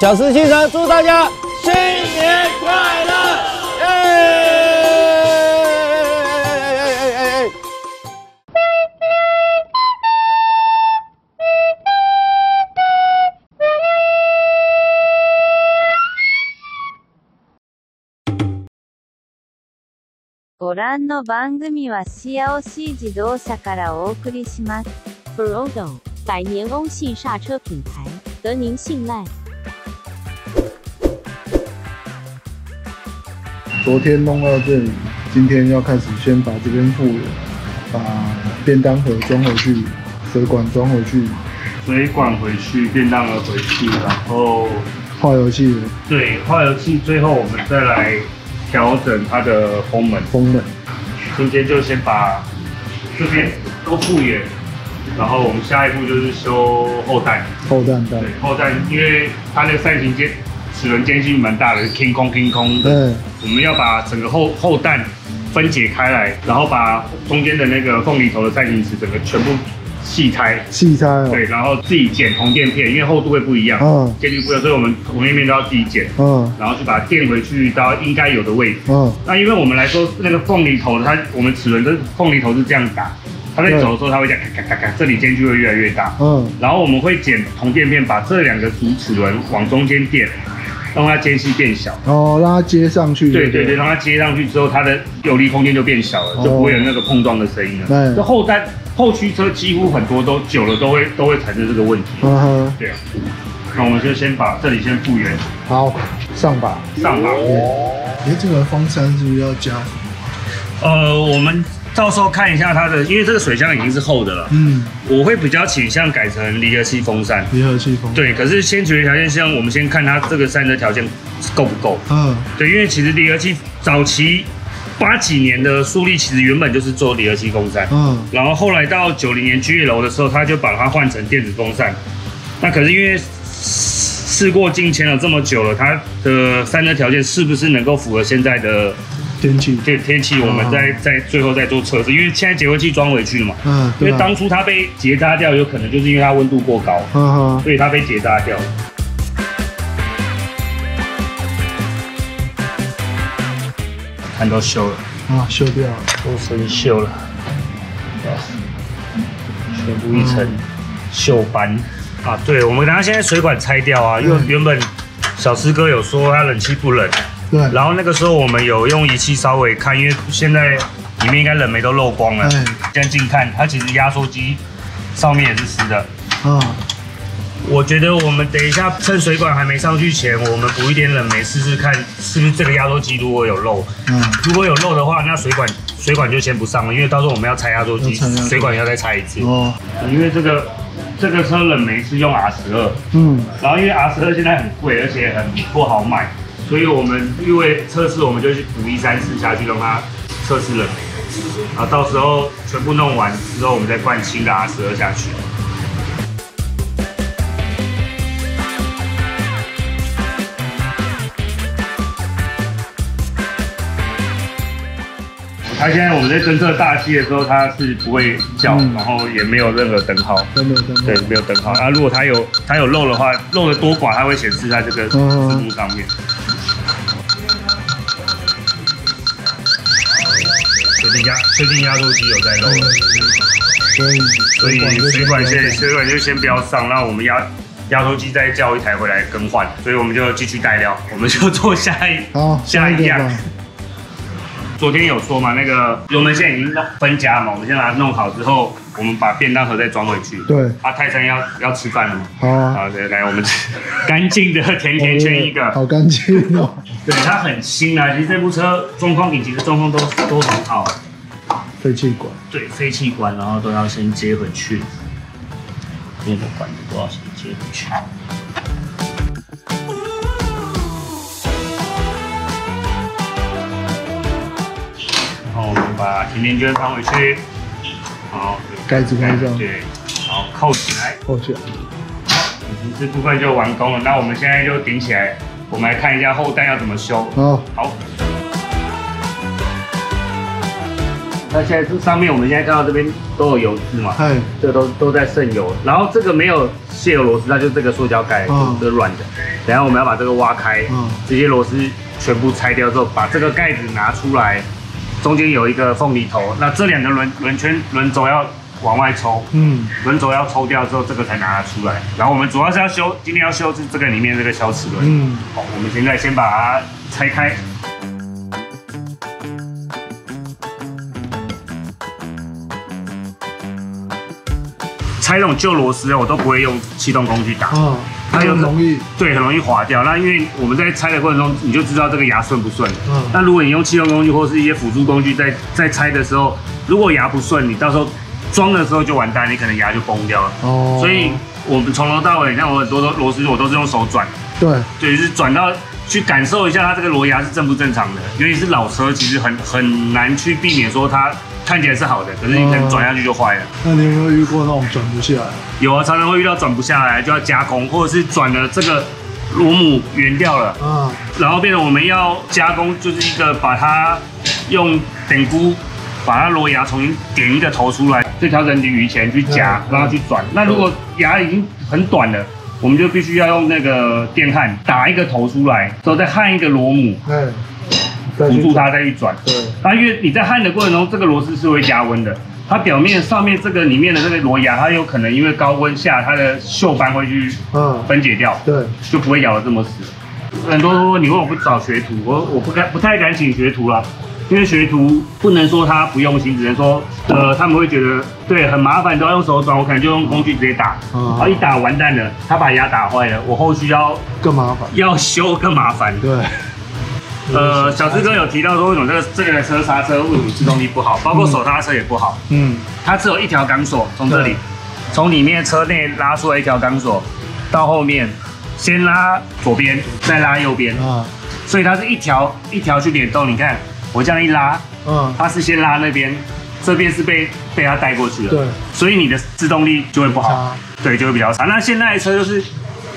小石汽车祝大家新年快乐！耶！ご覧の番組はシアオシ自動車からお送りします。 Brodo 百年欧系刹车品牌，得您信赖。 昨天弄到这里，今天要开始先把这边复原，把便当盒装回去，水管装回去，水管回去，便当盒回去，然后化油器对化油器，最后我们再来调整它的风门。风门，今天就先把这边都复原，然后我们下一步就是修后弹。后弹带对，，后弹因为它那个扇形间齿轮间隙蛮大的，天空天空的。对，我们要把整个后后弹分解开来，然后把中间的那个凤梨头的扇形齿整个全部细拆。细拆哦，对，然后自己剪铜垫片，因为厚度会不一样，嗯。间距不一样，所以我们铜垫片都要自己剪，嗯。然后去把它垫回去到应该有的位置。嗯，那因为我们来说，那个凤梨头它我们齿轮的凤梨头是这样打，它在走的时候它会这样咔咔咔咔，这里间距会越来越大。嗯，然后我们会剪铜垫片，把这两个主齿轮往中间垫，让它间隙变小。哦，让它接上去，对对对，让它接上去之后，它的有离空间就变小了，哦就不会有那个碰撞的声音了。对这后单后驱车几乎很多都久了都会都会产生这个问题。嗯哼，对啊，那我们就先把这里先复原好，上把，上把。哎，这个风扇是不是要加？呃，我们到时候看一下它的，因为这个水箱已经是厚的了，嗯，我会比较倾向改成离合器风扇。离合器风，，对，可是先决条件像我们先看它这个散热条件够不够。嗯，对，因为其实离合器早期八几年的速力其实原本就是做离合器风扇，嗯，然后后来到九零年 G 楼的时候，他就把它换成电子风扇。那可是因为事过境迁了这么久了，它的散热条件是不是能够符合现在的天气，这天气？我们在在最后再做测试，因为现在节温器装回去了嘛。嗯，因为当初它被结扎掉，有可能就是因为它温度过高，所以它被结扎掉。看都锈了。啊，锈掉了，都生锈了，全部一层锈斑啊！对，我们等下现在水管拆掉啊，因为嗯原本小师哥有说他冷气不冷，对，然后那个时候我们有用仪器稍微看，因为现在里面应该冷媒都漏光了，哎。现在近看它其实压缩机上面也是湿的。嗯，我觉得我们等一下趁水管还没上去前，我们补一点冷媒试试看，是不是这个压缩机如果有漏，嗯，如果有漏的话，那水管水管就先不上了，因为到时候我们要拆压缩机要拆压缩，机。水管要再拆一次。哦，因为这个这个车冷媒是用 R 十二，嗯，然后因为 R 十二现在很贵，而且很不好买，所以我们因为测试，我们就去补一三四下去让它测试冷媒，然后到时候全部弄完之后，我们再灌新的 R 十二下去。它现在我们在侦测大气的时候，它是不会叫，嗯然后也没有任何灯号，真的真的，对，没有灯号。啊，如果它有它有漏的话，漏的多寡，它会显示在这个字嗯幕上面。确定压最近压缩机有在漏了，所以所以就水管先线水管就先不要上，那我们压压缩机再叫一台回来更换，所以我们就继续带料，我们就做下一好，下下一样。昨天有说嘛，那个油门线已经分家嘛，我们先把它弄好之后，我们把便当盒再装回去。对，啊，泰山要要吃饭了嘛？好啊，好，对，来我们干净的甜甜圈一个。好干净哦。对，它很新啊，其实这部车中控引擎的状况都都很好。废气管，对，废气管然后都要先接回去，这个管子都要先接回去。把甜甜圈放回去，好，盖子盖上，对，好扣起来。扣起来。这部分就完工了，那我们现在就顶起来，我们来看一下后弹要怎么修。哦，好。那现在这上面我们现在看到这边都有油渍嘛，哎，这个都都在渗油。然后这个没有卸油螺丝，那就这个塑胶盖，嗯这是软的。等一下我们要把这个挖开，嗯这些螺丝全部拆掉之后，把这个盖子拿出来，中间有一个凤梨头，那这两个轮轮圈轮轴要往外抽。嗯，轮轴要抽掉之后，这个才拿得出来。然后我们主要是要修，今天要修是这个里面这个小齿轮。嗯，好，我们现在先把它拆开。拆这种旧螺丝，我都不会用气动工具打，啊，它有很容易，对，很容易滑掉。那因为我们在拆的过程中，你就知道这个牙顺不顺。嗯那如果你用气动工具或是一些辅助工具在在拆的时候，如果牙不顺，你到时候装的时候就完蛋，你可能牙就崩掉了。哦，所以我们从头到尾，像我很多螺丝我都是用手转，对，对，就是转到去感受一下它这个螺牙是正不正常的。尤其是老车，其实很很难去避免说它看起来是好的，可是你可能转下去就坏了。那你有没有遇过那种转不下来？有啊，常常会遇到转不下来就要加工，或者是转了这个螺母圆掉了，嗯，然后变成我们要加工，就是一个把它用点箍。把它螺牙重新点一个头出来，这条人铝以前去夹，嗯让它去转。那如果牙已经很短了，我们就必须要用那个电焊打一个头出来，之后再焊一个螺母，辅助它再去转。对，那因为你在焊的过程中，这个螺丝是会加温的，它表面上面这个里面的这个螺牙，它有可能因为高温下，它的锈斑会去嗯，分解掉，对，就不会咬得这么死。很多说你问我不找学徒？我我不敢不太敢请学徒啦，因为学徒不能说他不用心，只能说呃他们会觉得对很麻烦，都要用手转，我可能就用工具直接打，嗯然后一打完蛋了，他把牙打坏了，我后续要更麻烦，要修更麻烦。对，呃，小志哥有提到说为什么这个这个车刹车为什么制动力不好，包括手刹车也不好，嗯，它只有一条钢索，从这里对。从里面车内拉出来一条钢索，到后面先拉左边，再拉右边，啊，所以它是一条一条去联动。你看我这样一拉，嗯，它是先拉那边，这边是被被它带过去的，对，所以你的制动力就会不好，对，就会比较差。那现在的车就是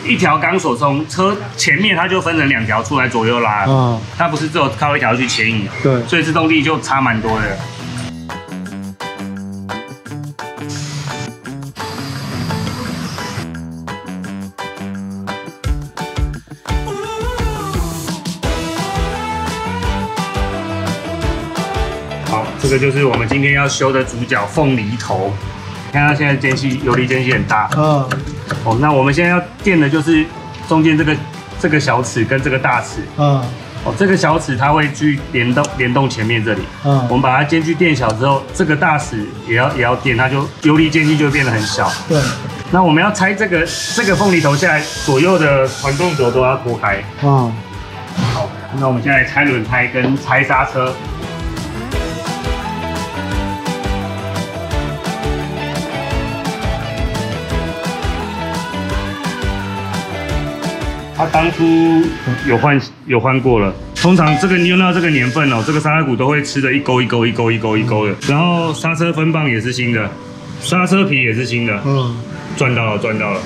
一条钢索从车前面它就分成两条出来左右拉，嗯，它不是只有靠一条去牵引，对，所以制动力就差蛮多的。就是我们今天要修的主角凤梨头。看它现在间隙游离间隙很大嗯，哦。那我们现在要垫的就是中间这个这个小齿跟这个大齿嗯，哦。这个小齿它会去联动联动前面这里，嗯我，们把它间距垫小之后，这个大齿也要也要垫，它就游离间隙就会变得很小。对，那我们要拆这个这个凤梨头下来，左右的传动轴都要脱开。嗯，好，那我们现在拆轮胎跟拆刹车。它当初有换有换过了，通常这个你用到这个年份哦，这个刹车骨都会吃的一勾一勾一勾一勾一勾的，然后刹车分棒也是新的，刹车皮也是新的，嗯，赚到了赚到了。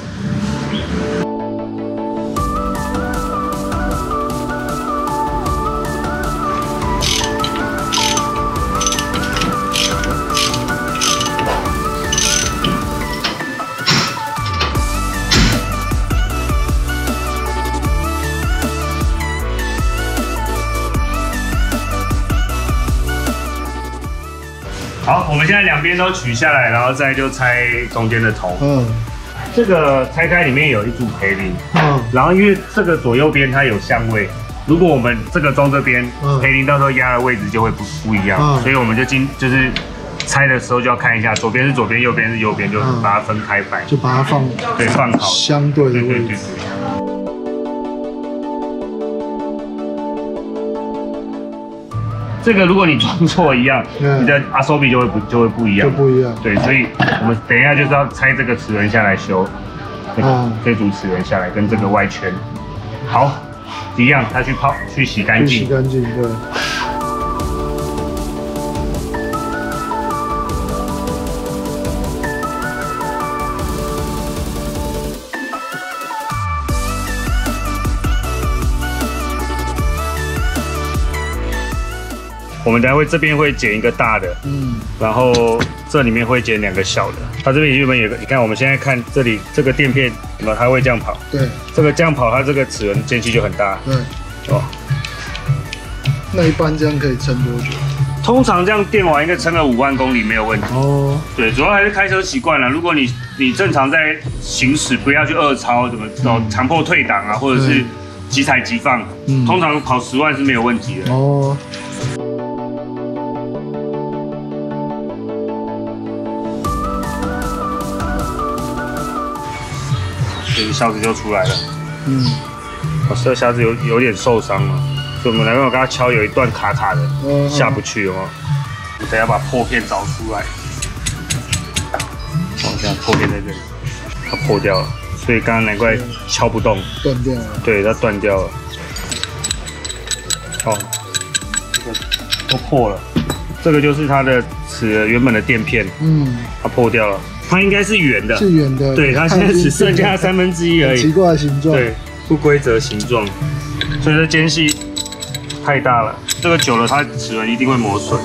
们现在两边都取下来，然后再就拆中间的头。嗯，这个拆开里面有一组培林，嗯，然后因为这个左右边它有相位，如果我们这个装这边，嗯。培林到时候压的位置就会不不一样，嗯。所以我们就今就是拆的时候就要看一下，左边是左边，右边是右边，就是把它分开摆，就把它放对，放好。相对的对对对位置，对。这个如果你装错一样，嗯。你的阿手比就会不就会不一样。就。不一样，对，所以我们等一下就是要拆这个齿轮下来修，这个嗯这组齿轮下来跟这个外圈，好，一样，它去泡去洗干净。洗。干净，对，我们等下会这边会剪一个大的，嗯，然后这里面会剪两个小的。它这边原本有个，你看我们现在看这里这个垫片，什么它会这样跑？对这个这样跑，它这个齿轮间隙就很大对。哦。那一般这样可以撑多久？通常这样电完应该撑个五万公里没有问题。哦，对，主要还是开车习惯了。如果你你正常在行驶，不要去二超，怎么哦强迫退档啊，或者是对急踩急放，嗯通常跑十万是没有问题的。哦，所以箱子就出来了。嗯，哦，这个箱子有有点受伤了，所以我们来跟我跟他敲，有一段卡卡的，哦下不去哦。我等下把破片找出来。哦，这样破片在这里，它破掉了，所以刚刚难怪敲不动。断掉了。对，它断掉了。哦，这个都破了。这个就是它的齿原本的垫片，嗯，它破掉了。它应该是圆的，是圆的。对，它现在只剩下三分之一而奇已。怪的形状。对，不规则形状，所以这间隙太大了。这个久了，它齿轮一定会磨损。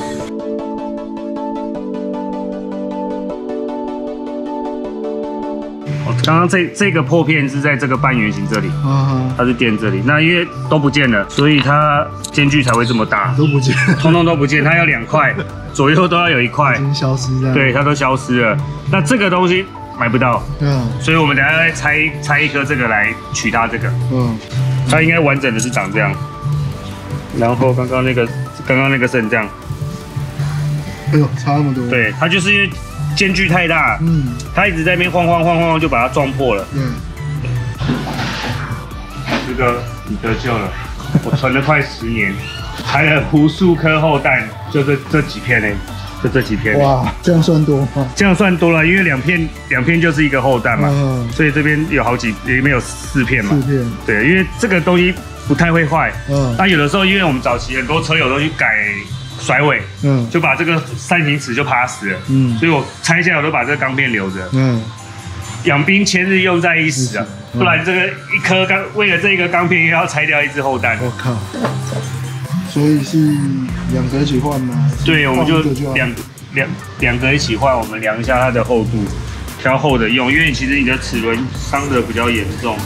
刚刚这这个破片是在这个半圆形这里。啊哈，它是垫这里，那因为都不见了，所以它间距才会这么大，都不见，通通都不见，它要两块，左右都要有一块已，经消失这样。对，，它都消失了。那这个东西买不到，嗯所以我们等下再拆拆一颗这个来取它这个，嗯，它应该完整的是长这样。然后刚刚那个刚刚那个是这样，哎呦，差那么多。，对，它就是因为间距太大，嗯，它一直在那边晃晃晃晃，就把它撞破了。嗯，这个你得救了，我存了快十年，排了无数颗后蛋，就这这几片呢，就这几片。哇，这样算多吗？这样算多了，因为两片两片就是一个后蛋嘛，嗯，所以这边有好几，里面有四片嘛四。片，对，因为这个东西不太会坏。嗯那有的时候，因为我们早期很多车友都去改甩尾，嗯。就把这个扇形齿就趴死了。嗯。所以我拆下来我都把这个钢片留着，嗯，养兵千日用在一时啊，嗯。不然这个一颗钢为了这个钢片又要拆掉一只后蛋。我靠，所以是两个一起换吗？对，我们就两两两个一起换，我们量一下它的厚度，挑厚的用，因为其实你的齿轮伤的比较严重，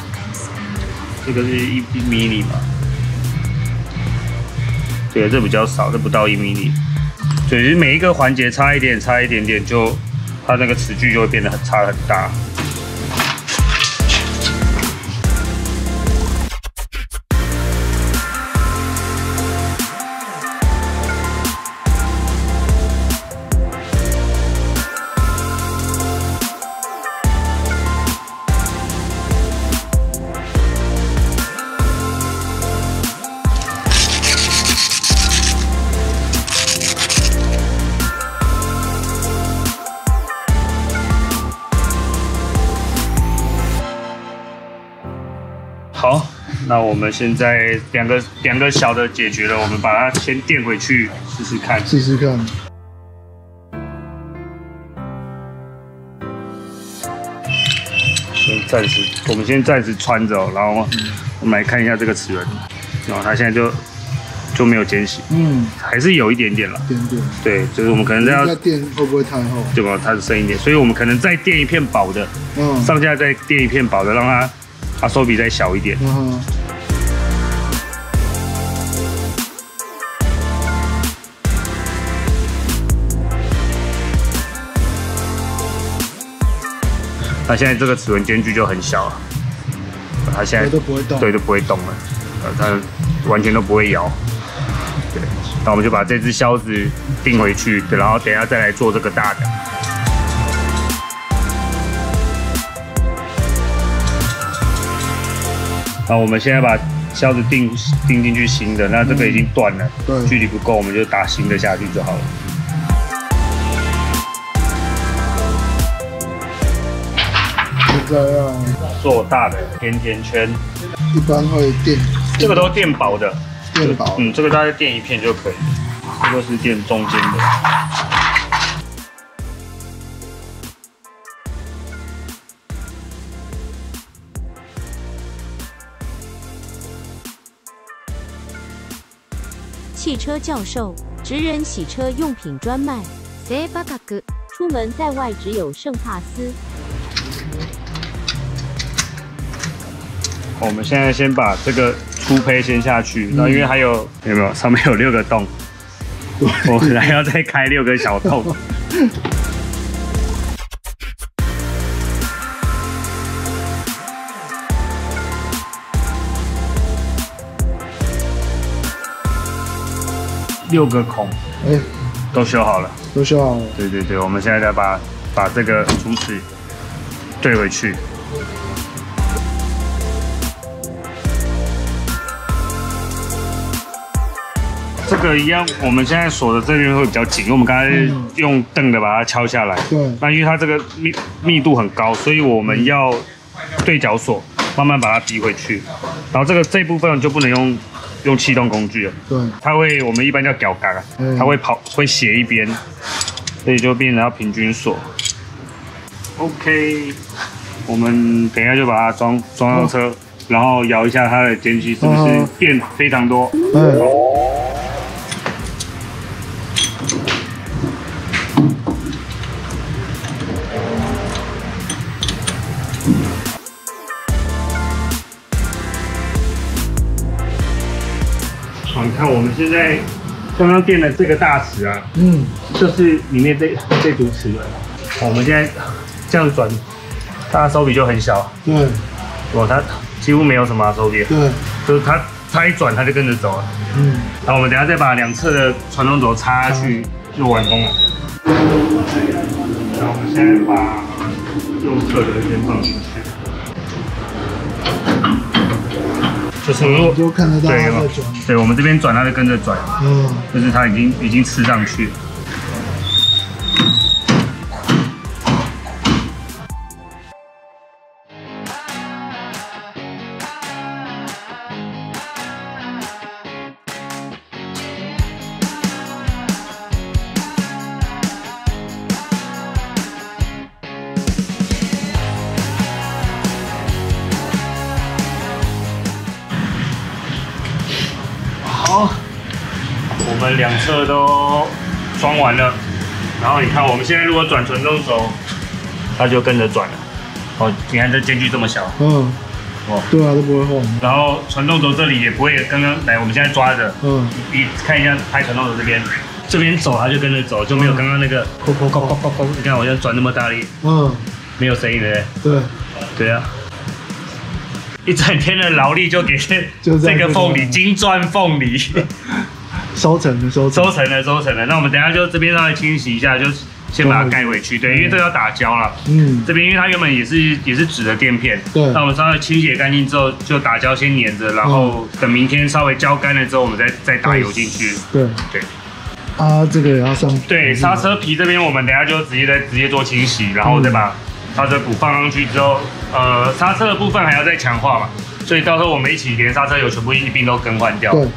这个是一一米米对，这比较少，这不到一米米，对，就是每一个环节差一点，差一点点就它那个齿距就会变得很差很大。们现在两个两个小的解决了，我们把它先垫回去试试看。试试看。先暂时，我们先暂时穿着哦，然后我们来看一下这个齿轮，然后它现在就就没有间隙，嗯，还是有一点点了。点点。对，就是我们可能要那电会不会太厚？对吧？它是深一点，所以我们可能再垫一片薄的，嗯，上下再垫一片薄的，让它它手比再小一点。嗯哼，那现在这个齿轮间距就很小了，它现在都不会动。对，都不会动了，呃，它完全都不会摇。对，那我们就把这只销子钉回去，对，然后等一下再来做这个大的。那我们现在把销子钉钉进去新的，那这个已经断了，对距离不够，我们就打新的下去就好了。做大的甜甜圈，一般会垫这个都垫薄的，垫薄。嗯，这个大概垫一片就可以，这个是垫中间的。汽车教授职人洗车用品专卖，低価格。出门在外只有圣帕斯。我们现在先把这个粗胚先下去，然后因为还有有没有上面有六个洞，我们还要再开六个小洞。六个孔哎，都修好了。都修好了。对对对，我们现在再把把这个主体对回去。这个一样，我们现在锁的这边会比较紧，因为我们刚才用凳的把它敲下来。对那因为它这个密密度很高，所以我们要对角锁，慢慢把它逼回去。然后这个这部分就不能用用气动工具了，对，它会我们一般叫吊杆它会跑会斜一边，所以就变成要平均锁。OK，我们等一下就把它装装上车，然后摇一下它的间隙是不是哦变非常多？哎，现在刚刚垫的这个大齿啊，嗯，就是里面这这组齿轮。我们现在这样转，它的手比就很小，对。哇，它几乎没有什么手比，对，就是它它一转它就跟着走了。嗯，然后我们等下再把两侧的传动轴插下去，就完工了。然后我们现在把右侧的先放进去，就是如果就看得到它对在转。对，我们这边转它就跟着转，嗯，就是它已经已经吃上去了。侧都装完了，然后你看我们现在如果转传动轴，它就跟着转了。哦，你看这间距这么小，嗯，哦，对啊，都不会晃。然后传动轴这里也不会刚刚来，我们现在抓着，嗯，你看一下拍传动轴这边，这边走它就跟着走，就没有刚刚那个扣扣扣扣扣扣，你看我现在转那么大力，嗯，没有声音的，对，对啊。一整天的劳力就给这个这个凤梨金钻凤梨收成的收成。收成了收成了，那我们等一下就这边稍微清洗一下，就先把它盖回去，对，因为这个要打胶了。嗯，这边因为它原本也是也是纸的垫片，对。那我们稍微清洗干净之后，就打胶先粘着，然后等明天稍微胶干了之后，我们再再打油进去。对。对。啊，这个也要上。对，刹车皮这边我们等一下就直接再直接做清洗，然后再把刹车鼓放上去之后，呃，刹车的部分还要再强化嘛，所以到时候我们一起连刹车油全部一并都更换掉。对，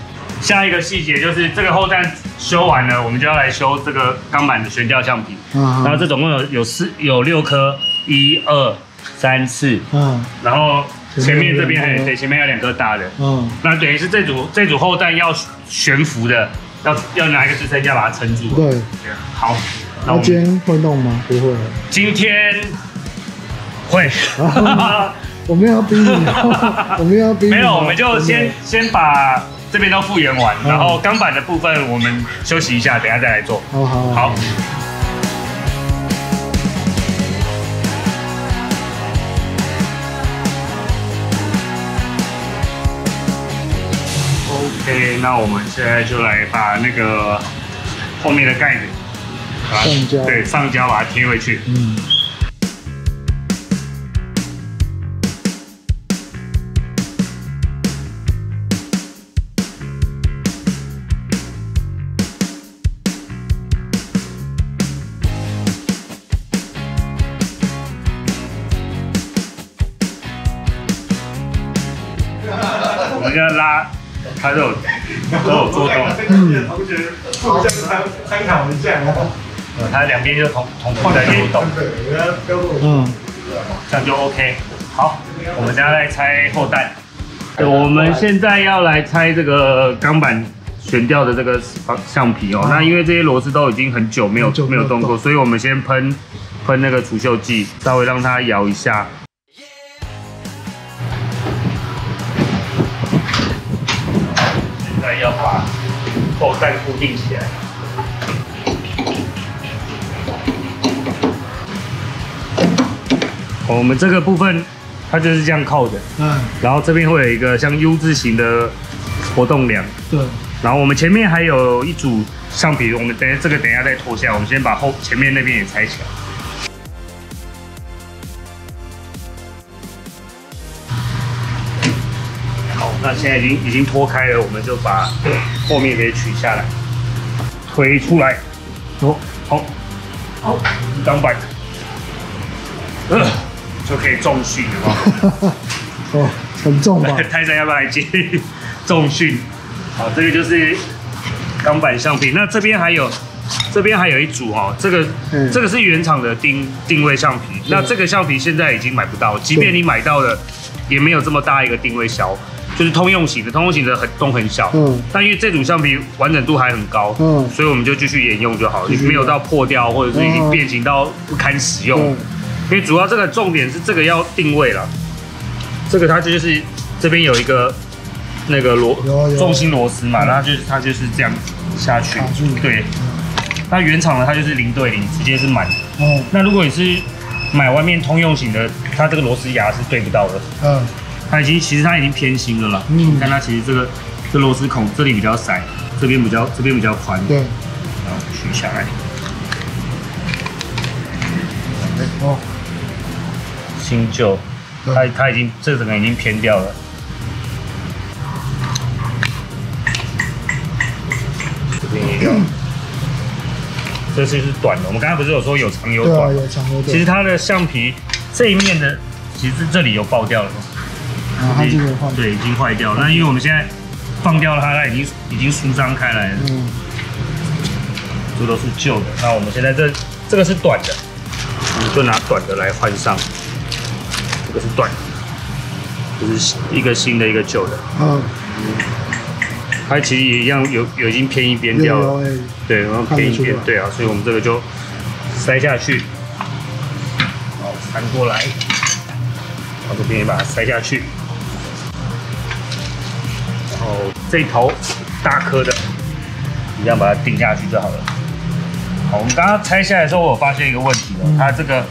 下一个细节就是这个后站修完了，我们就要来修这个钢板的悬吊橡皮。啊，然后这总共有有四有六颗，一二三四，嗯，然后前面这边还有对前面有两颗大的，嗯，那等于是这组这组后站要悬浮的，要要拿一个支撑架把它撑住。对。好，那今天会弄吗？不会。今天会。我们要逼你，我们要逼你。没有，我们就先先把这边都复原完，嗯然后钢板的部分我们休息一下，等一下再来做。好好好。OK，那我们现在就来把那个后面的盖子，把它上胶对，上胶把它贴回去。嗯，它都有都有做动，同学互相参参考一下。呃它两边就同同步在流动，嗯，这样就 OK。好，我们等一下来拆后弹。对我们现在要来拆这个钢板悬吊的这个橡皮哦。啊那因为这些螺丝都已经很久没有没有动过，所以我们先喷喷那个除锈剂，稍微让它摇一下。要把后站固定起来。哦我们这个部分它就是这样靠着，嗯，然后这边会有一个像 U 字形的活动梁，对，然后我们前面还有一组橡皮，我们等下这个等一下再脱下，我们先把后前面那边也拆起来。那现在已经已经脱开了，我们就把后面给取下来，推出来，哦，好，好，钢板，呃，就可以重训了哦。哦，很重吧？泰山要不要来接 重训？好，这个就是钢板橡皮。那这边还有，这边还有一组哦，这个、嗯这个是原厂的定定位橡皮。那这个橡皮现在已经买不到，即便你买到了，也没有这么大一个定位销，就是通用型的，通用型的很洞很小。嗯。但因为这组橡皮完整度还很高，嗯。所以我们就继续沿用就好了，没有到破掉或者是已经嗯。变形到不堪使用。嗯。因为主要这个重点是这个要定位了，这个它就是这边有一个那个螺重心螺丝嘛，嗯。然后就是它就是这样下去，对。那原厂的它就是零对零，直接是满。哦，那如果你是买外面通用型的，它这个螺丝牙是对不到的，嗯，它已经其实它已经偏心了啦。嗯你看它其实这个这螺丝孔这里比较窄，这边比较这边比较宽，对，然后取下来。哦，新旧，它它已经这整个已经偏掉了。这边也有，这次是短的。我们刚才不是有说有长有对啊，短？有长有短。其实它的橡皮这一面的，其实这里有爆掉了，啊，它这个换，对，已经坏掉了。那因为我们现在放掉了它，它已经已经舒张开来了，嗯，这都是旧的。那我们现在这这个是短的，我们就拿短的来换上。这个是短。的，就是一个新的，一个旧的。嗯，它其实也一样有有已经偏一边掉了，对，然后偏一边，对啊，所以我们这个就塞下去，好，翻过来，然后这边也把它塞下去，然后这一头大颗的，一样把它顶下去就好了。好，我们刚刚拆下来的时候，我有发现一个问题了，嗯。它这个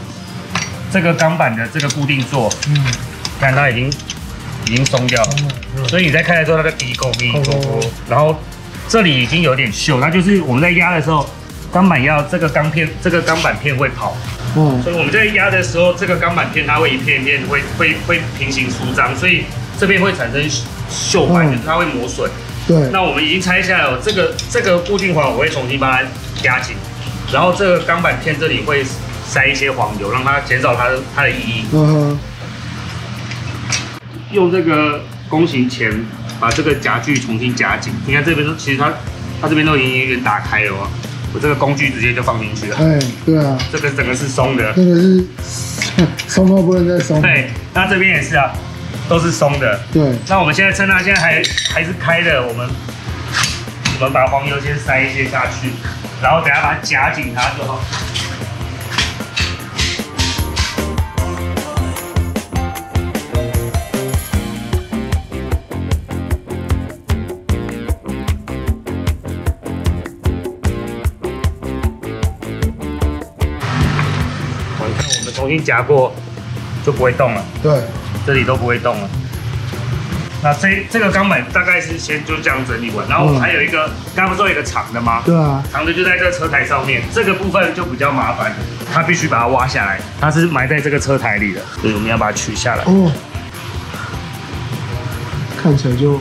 这个钢板的这个固定座，嗯，看它已经已经松掉了。嗯。所以你在开的时候，它就滴勾滴勾勾勾勾，然后这里已经有点锈，那就是我们在压的时候，钢板要这个钢片，这个钢板片会跑，嗯，所以我们在压的时候，这个钢板片它会一片一片会会会平行舒张，所以这边会产生锈斑，嗯它会磨损。对，那我们已经拆下来了，这个这个固定环我会重新把它压紧，然后这个钢板片这里会塞一些黄油，让它减少它的它的意义。嗯哼，用这个弓形钳把这个夹具重新夹紧。你看这边都其实它它这边都已经有点打开了哦，我这个工具直接就放进去了，哎，对啊，这个整个是松的。这个是松 到不能再松，对，那这边也是啊，都是松的。对，那我们现在趁它现在还还是开的，我们我们把黄油先塞一些下去，然后等下把它夹紧它就好。我你看我们重新夹过就不会动了。对，这里都不会动了。那这这个钢板大概是先就这样整理完，然后我们还有一个，刚刚不是有一个长的吗？对啊，长的就在这车台上面，这个部分就比较麻烦，它必须把它挖下来，它是埋在这个车台里的，所以我们要把它取下来。哦，看起来就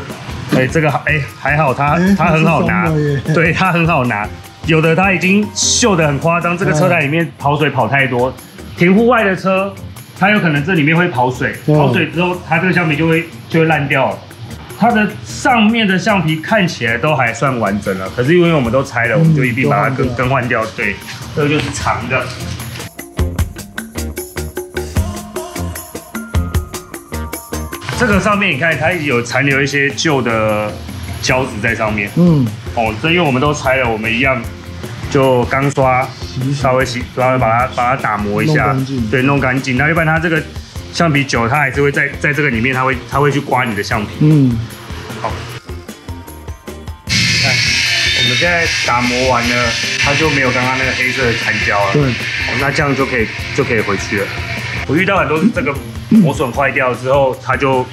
哎，这个哎还好它，哎它很好拿对，它很好拿。有的它已经锈得很夸张，这个车台里面跑水跑太多，停户外的车，它有可能这里面会跑水，嗯跑水之后它这个橡皮就会就会烂掉了。它的上面的橡皮看起来都还算完整了，可是因为我们都拆了，我们就一并把它更更换掉。对，这个就是长的。这个上面你看，它有残留一些旧的胶纸在上面。嗯，哦，这因为我们都拆了，我们一样就钢刷稍微洗，稍微把它把它打磨一下对，弄干净。那一般它这个橡皮酒，它还是会在在这个里面，它会它会去刮你的橡皮。嗯，好，你看，我们现在打磨完了，它就没有刚刚那个黑色的残胶了。对，哦，那这样就可以就可以回去了。我遇到很多是这个磨损坏掉之后，它就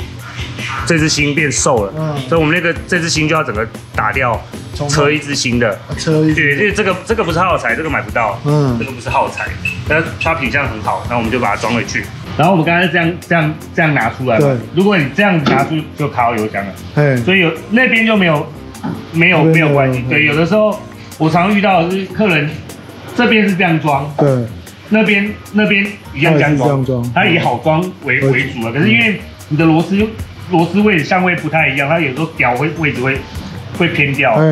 这只芯变瘦了，嗯所以我们那个这只芯就要整个打掉，重车一只新的。啊车一对，因为这个这个不是耗材，这个买不到，嗯这个不是耗材，但是它品相很好，那我们就把它装回去。然后我们刚才这样这样这样拿出来嘛对，如果你这样拿出就卡到油箱了，对，所以有那边就没有没有没有关系对，有的时候我常遇到的是客人这边是这样装，对，那边那边一样这样装装，它以好装为为为主了。可是因为你的螺丝螺丝位相位不太一样，它有时候屌会位置会会偏掉。哎，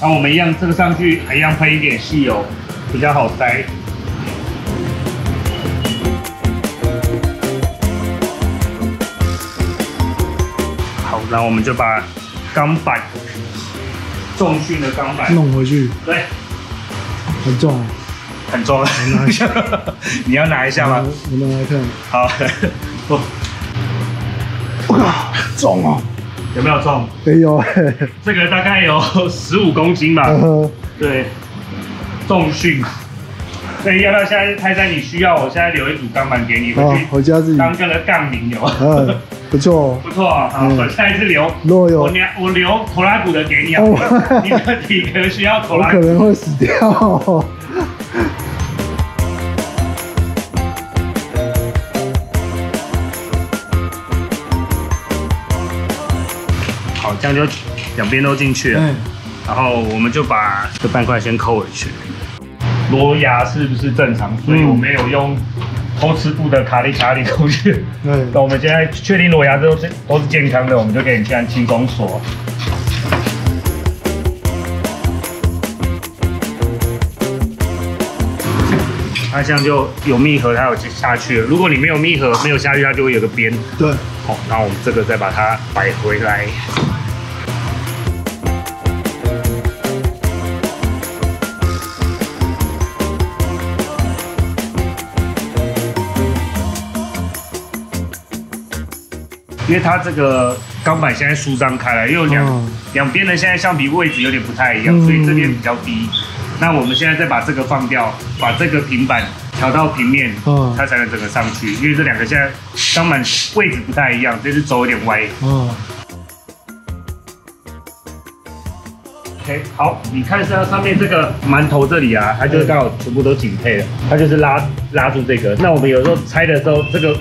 然后我们一样这个上去还一样喷一点细油，比较好塞。好，然后我们就把钢板重训的钢板，弄回去。对，很重啊，很重，拿一下。你要拿一下吗？我们来看，好，哦。哇，重哦，有没有重？哎呦，嘿嘿这个大概有 十五公斤吧。呃对，重训。所以要不要现在泰山你需要，我现在留一组钢板给你，回去回家自己，当这个杠铃有，嗯，不错哦，不错啊。我下一次留，如果有我留我留头拉骨的给你啊哦，你的体格需要头我拉骨。可能会死掉。这样就两边都进去了。嗯，然后我们就把这半块先扣回去。螺牙是不是正常？所以嗯我没有用偷吃布的卡里卡里工具。哎，那我们现在确定螺牙都是都是健康的，我们就可以这样轻松锁。它这样就有密合，它有下去了。如果你没有密合，没有下去，它就会有个边。对，好，然后我们这个再把它摆回来。因为它这个钢板现在舒张开来，因为两嗯两边的现在橡皮位置有点不太一样，嗯所以这边比较低。那我们现在再把这个放掉，把这个平板调到平面，嗯它才能整个上去。因为这两个现在钢板位置不太一样，这是轴有点歪。啊，OK，好，你看一下上面这个馒头这里啊，它就是刚好全部都紧配了，它就是拉拉住这个。那我们有时候拆的时候，这个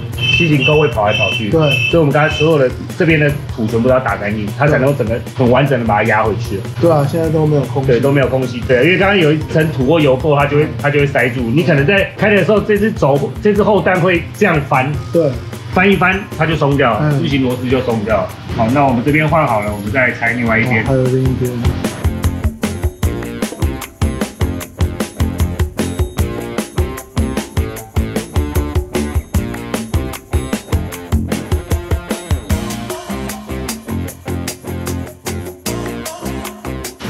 吸型钩会跑来跑去，对所以我们刚才所有的这边的土全部都要打干净，它才能够整个很完整的把它压回去。对啊，现在都没有空对，气，都没有空隙。对，因为刚刚有一层土或油垢，它就会它就会塞住。你可能在开的时候，这只轴这只后蛋会这样翻，对，翻一翻它就松掉了，嗯巨型螺丝就松掉了。好，那我们这边换好了，我们再拆另外一边哦。还有另一边，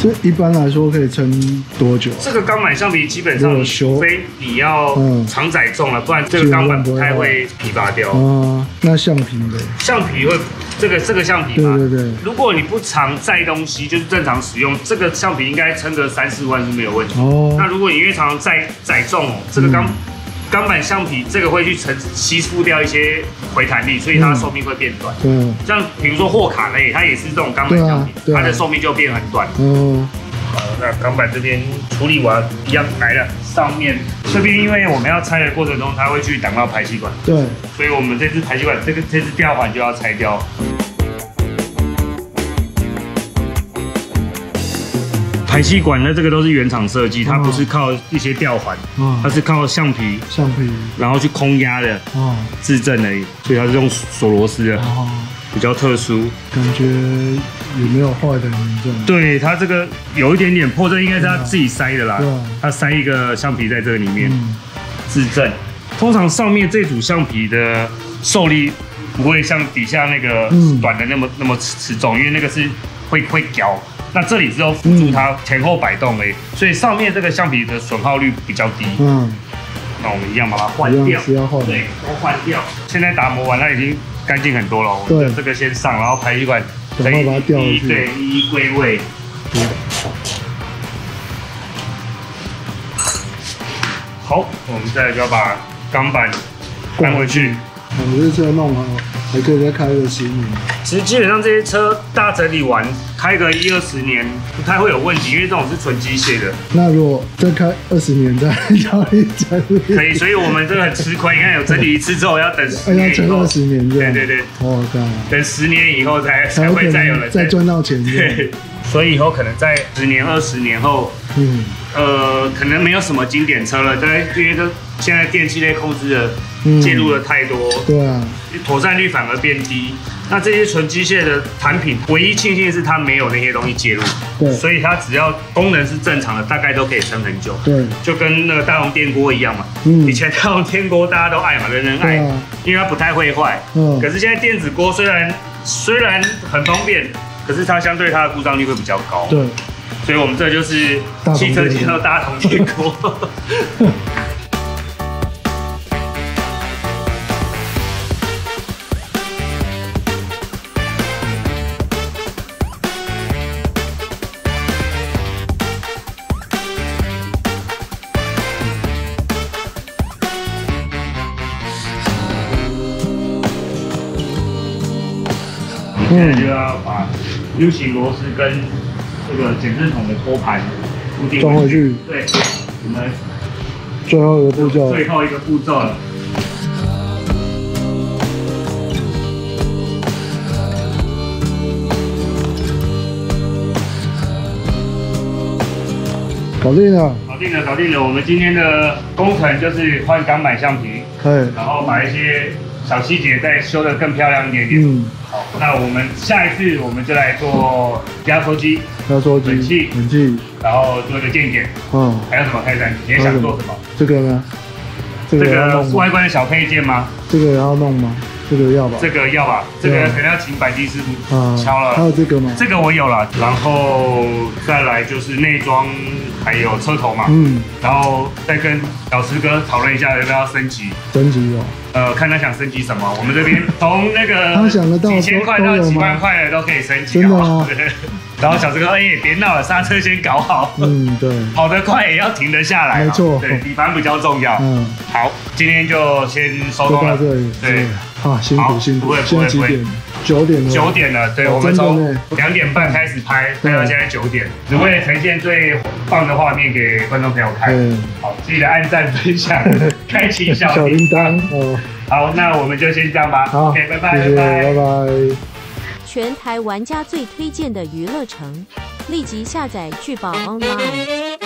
这一般来说可以撑多久啊？这个钢板橡皮基本上，除非你要嗯常载重了，不然这个钢板不太会疲拔掉。啊，那橡皮呢，橡皮会，这个这个橡皮嘛，对对对，如果你不常载东西，就是正常使用，这个橡皮应该撑个三四万是没有问题。哦那，如果你因为常常载载重哦，这个钢嗯钢板橡皮这个会去承吸附掉一些回弹力，所以它的寿命会变短。对，像比如说货卡类，它也是这种钢板橡皮，它的寿命就变很短。嗯，好，那钢板这边处理完，一样来了。上面这边因为我们要拆的过程中，它会去挡到排气管，对，所以我们这支排气管这个这支吊环就要拆掉。排气管呢，这个都是原厂设计，它不是靠一些吊环，它啊，是靠橡皮，橡皮，然后去空压的啊，自震而已，所以它是用锁螺丝的，哦，比较特殊。感觉也没有坏的很严重，对它这个有一点点破，这应该是它自己塞的啦对啊。他塞一个橡皮在这里面嗯，自震。通常上面这组橡皮的受力不会像底下那个嗯短的那么那么持持重，因为那个是会会绞那这里只有辅助它前后摆动而已，所以上面这个橡皮的损耗率比较低。嗯，那我们一样把它换掉一样，是要换对，都换掉。现在打磨完，它已经干净很多了。我们对这个先上，然后排气管赶快把它调回去一一对，一一归位。好，我们再来就要把钢板搬回去。我这车弄好，还可以再开个十年。其实基本上这些车大整理完，开个一二十年不太会有问题，因为这种是纯机械的，那如果再开二十年再交一加，可以。所以我们这个很吃亏，你看有整理一次之后要等十哎，年二，十年。对对对，我靠，等十年以后才才会再有人再赚到钱。对，所以以后可能在十年、二十年后，嗯呃，可能没有什么经典车了，对，因为这现在电器类控制的嗯，介入的太多，对啊，妥善率反而变低。那这些纯机械的产品，唯一庆幸的是它没有那些东西介入，对所以它只要功能是正常的，大概都可以撑很久。对，就跟那个大龙电锅一样嘛，嗯以前大龙电锅大家都爱嘛，人人爱，啊因为它不太会坏。嗯可是现在电子锅虽然虽然很方便，可是它相对它的故障率会比较高。对，所以我们这就是汽车界的大同电锅。现在就要把 U 型螺丝跟这个减震筒的托盘固定装回去。对，我们最后一个步骤，最后一个步骤了。搞定了。搞定了，搞定了。我们今天的工程就是换钢板橡皮，哎，然后把一些小细节再修得更漂亮一点点。嗯，好，那我们下一次我们就来做压缩机，压缩机，冷气冷气，然后做一个见解，嗯，还有什么开展？你也想做什么？这个呢？这这个？外观的小配件吗？这个要弄吗？这个要吧？这个要吧，这个可能要请百机师傅啊，敲了。还有这个吗？这个我有了，然后再来就是内装，还有车头嘛，嗯，然后再跟小石哥讨论一下要不要升级。升级哦。呃，看他想升级什么，我们这边从那个 他想得到几千块到几万块的都可以升级，对 然后小石哥，哎，别闹了，刹车先搞好，嗯，对，跑得快也要停得下来，没错对，底盘比较重要。嗯，好，今天就先收就工了，到这里。对，啊，辛好苦辛苦不会。现在几不会？九点了。九。点了，对，哦我们从两点半开始拍，拍对到现在九点，只为呈现最棒的画面给观众朋友看。嗯，好，记得按赞、分享、开启小小铃铃铛哦。好，那我们就先这样吧。好，OK，拜拜，谢谢，拜拜。全台玩家最推荐的娱乐城，立即下载聚宝 Online。